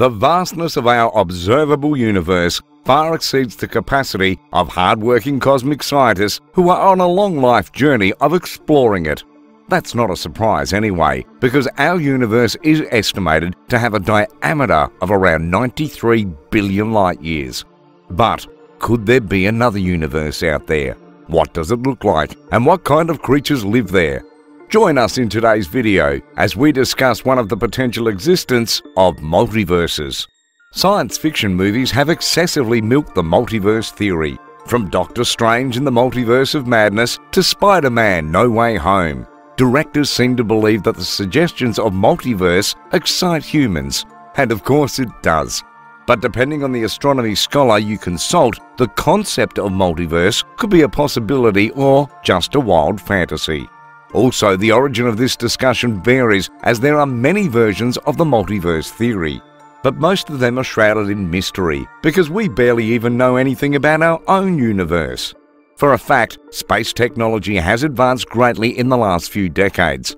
The vastness of our observable universe far exceeds the capacity of hard-working cosmic scientists who are on a long life journey of exploring it. That's not a surprise anyway, because our universe is estimated to have a diameter of around 93 billion light years. But could there be another universe out there? What does it look like? And what kind of creatures live there? Join us in today's video as we discuss one of the potential existence of multiverses. Science fiction movies have excessively milked the multiverse theory, from Doctor Strange in the Multiverse of Madness to Spider-Man No Way Home. Directors seem to believe that the suggestions of multiverse excite humans, and of course it does. But depending on the astronomy scholar you consult, the concept of multiverse could be a possibility or just a wild fantasy. Also, the origin of this discussion varies as there are many versions of the multiverse theory, but most of them are shrouded in mystery because we barely even know anything about our own universe. For a fact, space technology has advanced greatly in the last few decades.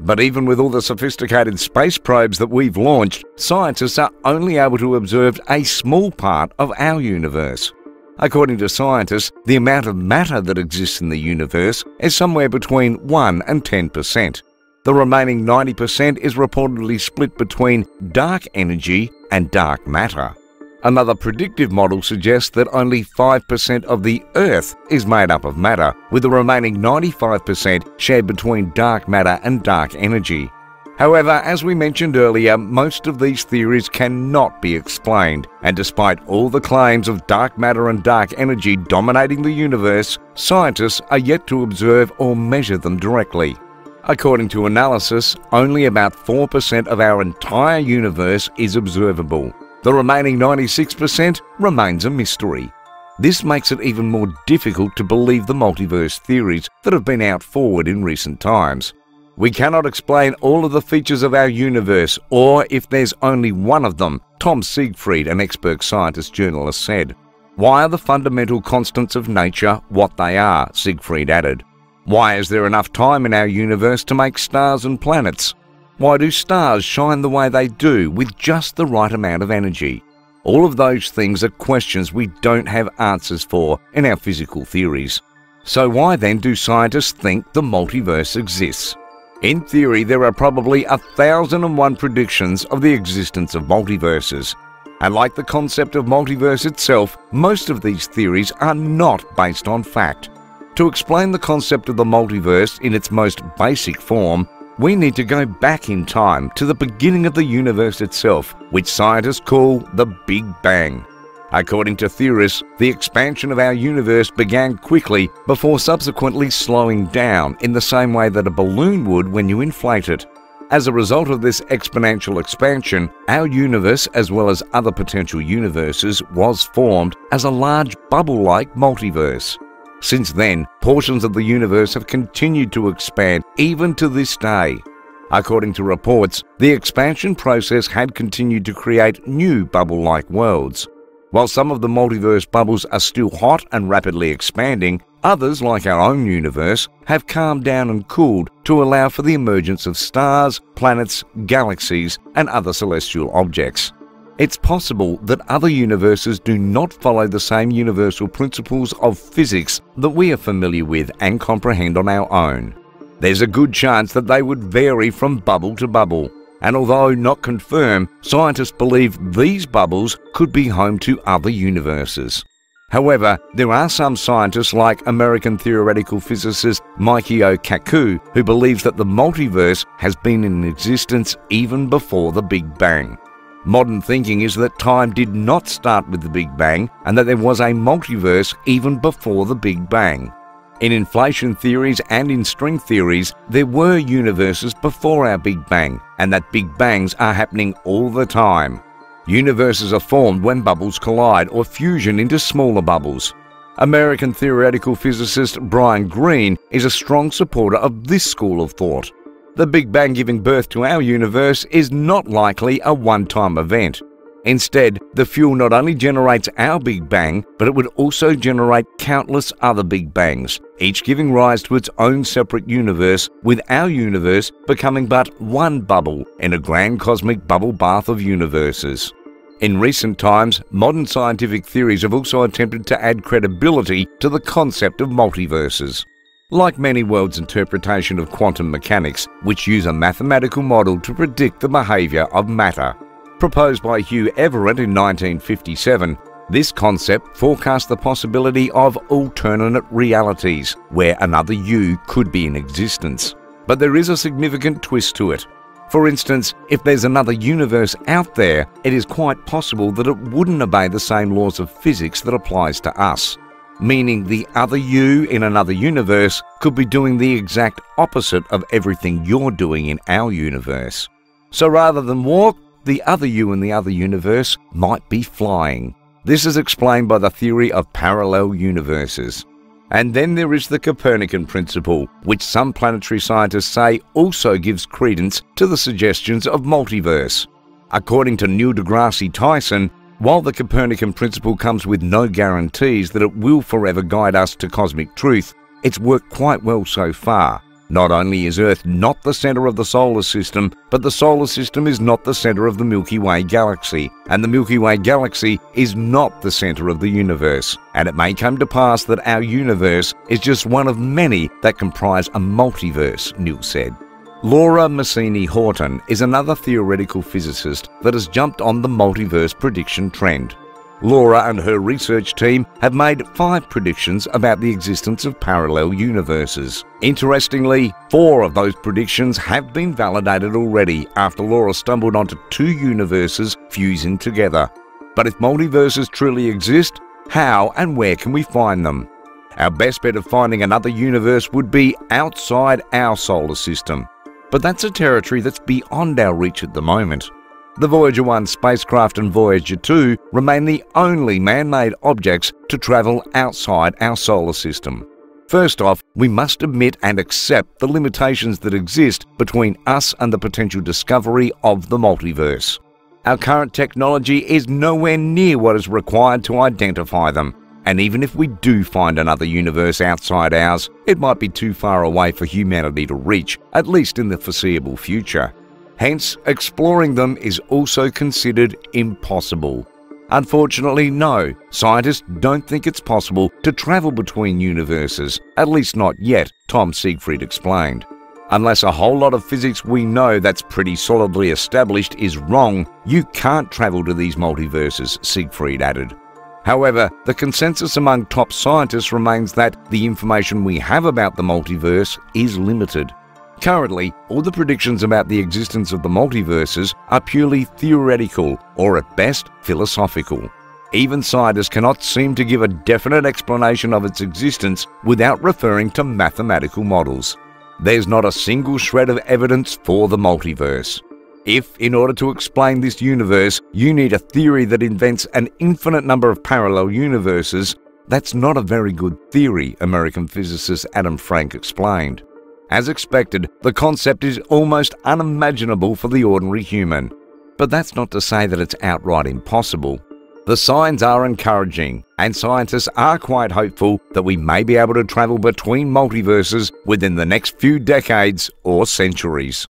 But even with all the sophisticated space probes that we've launched, scientists are only able to observe a small part of our universe. According to scientists, the amount of matter that exists in the universe is somewhere between 1 and 10%. The remaining 90% is reportedly split between dark energy and dark matter. Another predictive model suggests that only 5% of the Earth is made up of matter, with the remaining 95% shared between dark matter and dark energy. However, as we mentioned earlier, most of these theories cannot be explained, and despite all the claims of dark matter and dark energy dominating the universe, scientists are yet to observe or measure them directly. According to analysis, only about 4% of our entire universe is observable. The remaining 96% remains a mystery. This makes it even more difficult to believe the multiverse theories that have been out forward in recent times. We cannot explain all of the features of our universe, or if there's only one of them, Tom Siegfried, an expert scientist journalist, said. Why are the fundamental constants of nature what they are? Siegfried added. Why is there enough time in our universe to make stars and planets? Why do stars shine the way they do with just the right amount of energy? All of those things are questions we don't have answers for in our physical theories. So why then do scientists think the multiverse exists? In theory, there are probably a thousand and one predictions of the existence of multiverses. And like the concept of multiverse itself, most of these theories are not based on fact. To explain the concept of the multiverse in its most basic form, we need to go back in time to the beginning of the universe itself, which scientists call the Big Bang. According to theorists, the expansion of our universe began quickly before subsequently slowing down in the same way that a balloon would when you inflate it. As a result of this exponential expansion, our universe, as well as other potential universes, was formed as a large bubble-like multiverse. Since then, portions of the universe have continued to expand even to this day. According to reports, the expansion process had continued to create new bubble-like worlds. While some of the multiverse bubbles are still hot and rapidly expanding, others, like our own universe, have calmed down and cooled to allow for the emergence of stars, planets, galaxies, and other celestial objects. It's possible that other universes do not follow the same universal principles of physics that we are familiar with and comprehend on our own. There's a good chance that they would vary from bubble to bubble, and although not confirmed, scientists believe these bubbles could be home to other universes. However, there are some scientists like American theoretical physicist Michio Kaku who believes that the multiverse has been in existence even before the Big Bang. Modern thinking is that time did not start with the Big Bang and that there was a multiverse even before the Big Bang. In inflation theories and in string theories, there were universes before our Big Bang, and that Big Bangs are happening all the time. Universes are formed when bubbles collide or fusion into smaller bubbles. American theoretical physicist Brian Greene is a strong supporter of this school of thought. The Big Bang giving birth to our universe is not likely a one-time event. Instead, the fuel not only generates our Big Bang, but it would also generate countless other Big Bangs, each giving rise to its own separate universe, with our universe becoming but one bubble in a grand cosmic bubble bath of universes. In recent times, modern scientific theories have also attempted to add credibility to the concept of multiverses. Like many worlds' interpretation of quantum mechanics, which use a mathematical model to predict the behaviour of matter. Proposed by Hugh Everett in 1957, this concept forecast the possibility of alternate realities where another you could be in existence. But there is a significant twist to it. For instance, if there's another universe out there, it is quite possible that it wouldn't obey the same laws of physics that applies to us. Meaning the other you in another universe could be doing the exact opposite of everything you're doing in our universe. So rather than walk, the other you in the other universe might be flying. This is explained by the theory of parallel universes. And then there is the Copernican principle, which some planetary scientists say also gives credence to the suggestions of multiverse. According to Neil deGrasse Tyson, while the Copernican principle comes with no guarantees that it will forever guide us to cosmic truth, it's worked quite well so far. Not only is Earth not the centre of the solar system, but the solar system is not the centre of the Milky Way galaxy, and the Milky Way galaxy is not the centre of the universe. And it may come to pass that our universe is just one of many that comprise a multiverse, Neil said. Laura Mersini-Houghton is another theoretical physicist that has jumped on the multiverse prediction trend. Laura and her research team have made five predictions about the existence of parallel universes. Interestingly, four of those predictions have been validated already after Laura stumbled onto two universes fusing together. But if multiverses truly exist, how and where can we find them? Our best bet of finding another universe would be outside our solar system. But that's a territory that's beyond our reach at the moment. The Voyager 1 spacecraft and Voyager 2 remain the only man-made objects to travel outside our solar system. First off, we must admit and accept the limitations that exist between us and the potential discovery of the multiverse. Our current technology is nowhere near what is required to identify them, and even if we do find another universe outside ours, it might be too far away for humanity to reach, at least in the foreseeable future. Hence, exploring them is also considered impossible. Unfortunately, no, scientists don't think it's possible to travel between universes, at least not yet, Tom Siegfried explained. Unless a whole lot of physics we know that's pretty solidly established is wrong, you can't travel to these multiverses, Siegfried added. However, the consensus among top scientists remains that the information we have about the multiverse is limited. Currently, all the predictions about the existence of the multiverses are purely theoretical or at best philosophical. Even scientists cannot seem to give a definite explanation of its existence without referring to mathematical models. There's not a single shred of evidence for the multiverse. If, in order to explain this universe, you need a theory that invents an infinite number of parallel universes, that's not a very good theory, American physicist Adam Frank explained. As expected, the concept is almost unimaginable for the ordinary human. But that's not to say that it's outright impossible. The signs are encouraging, and scientists are quite hopeful that we may be able to travel between multiverses within the next few decades or centuries.